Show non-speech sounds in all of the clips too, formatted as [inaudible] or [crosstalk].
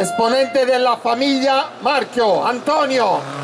Esponente della famiglia Marchio, Antonio.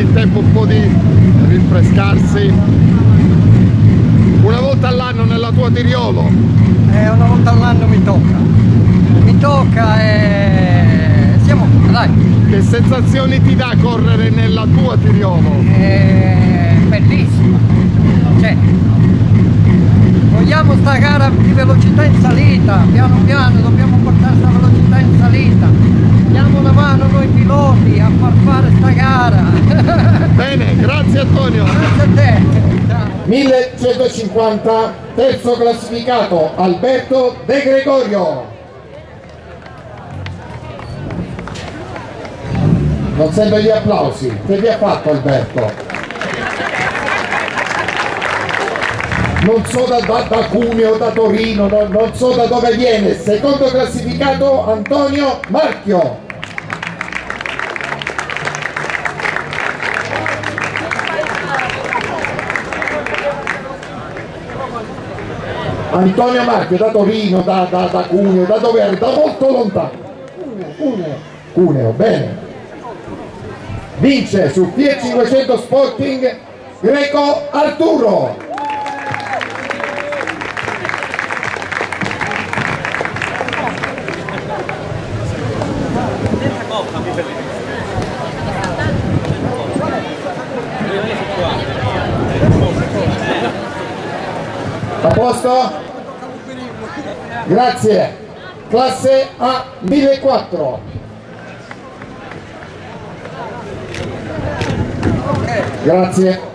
Il tempo un po' di rinfrescarsi. Una volta all'anno nella tua Tiriolo, Eh, una volta all'anno mi tocca. Mi tocca e siamo qua, dai. che sensazioni ti dà correre nella tua Tiriolo? È bellissima. Cioè, vogliamo sta gara di velocità in salita, piano piano dobbiamo portare sta velocità in salita. Diamo una mano noi piloti a far fare sta gara. [laughs] Bene, grazie Antonio. Grazie a te. Ciao. 1150, terzo classificato Alberto De Gregorio. Non sento gli applausi. Che vi ha fatto Alberto? non so da, da, da Cuneo, da Torino, non, non so da dove viene, secondo classificato Antonio Marchio. Antonio Marchio da Torino, da, da, da Cuneo, da dove era? Da molto lontano. Cuneo, Cuneo, bene. Vince su Fiat 500 Sporting Greco Arturo. A posto? Grazie. Classe A 1004. Grazie.